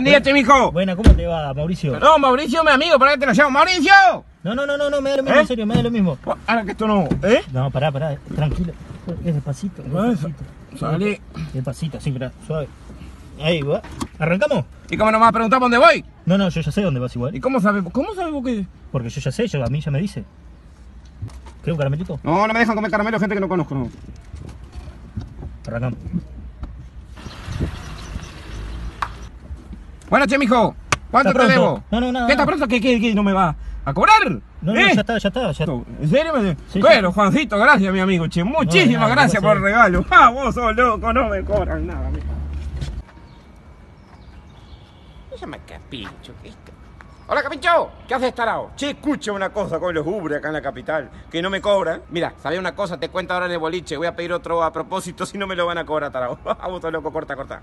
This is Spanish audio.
Buen día, mijo. Buena, ¿cómo te va, Mauricio? No, Mauricio, mi amigo, ¿para qué te lo llamo? ¡Mauricio! No, no, no, no, no, me da lo mismo, ¿Eh? en serio, me da lo mismo. Ahora que esto no. ¿Eh? No, pará, pará, tranquilo. Es despacito, despacito. Salí. Despacito, así, pará, suave. Ahí, va. ¿Arrancamos? ¿Y cómo no me vas a preguntar por dónde voy? No, no, yo ya sé dónde vas igual. ¿Y cómo sabes? ¿Cómo sabes vos que.? Porque yo ya sé, yo, a mí ya me dice. ¿Qué, un caramelito? No, no me dejan comer caramelo gente que no conozco, no. Arrancamos. Bueno, che, mijo. ¿Cuánto ¿Está te debo? No, no, nada, ¿Qué está pronto? ¿Qué, qué, qué? ¿No me va a cobrar? No, no, ¿Eh? ya está, ya está, ya ¿En serio? Me... Sí, bueno, Juancito, gracias, mi amigo. Che, muchísimas nada, gracias por el regalo. Ah, vos sos loco, no me cobran nada, mijo. Llama Capicho, ¿qué Hola, Capicho, ¿qué haces, tarao? Che, escucha una cosa con los ubres acá en la capital, que no me cobran. Mira, sabía una cosa, te cuento ahora en el boliche, voy a pedir otro a propósito, si no me lo van a cobrar, tarao. Ah, vos sos loco, corta, corta.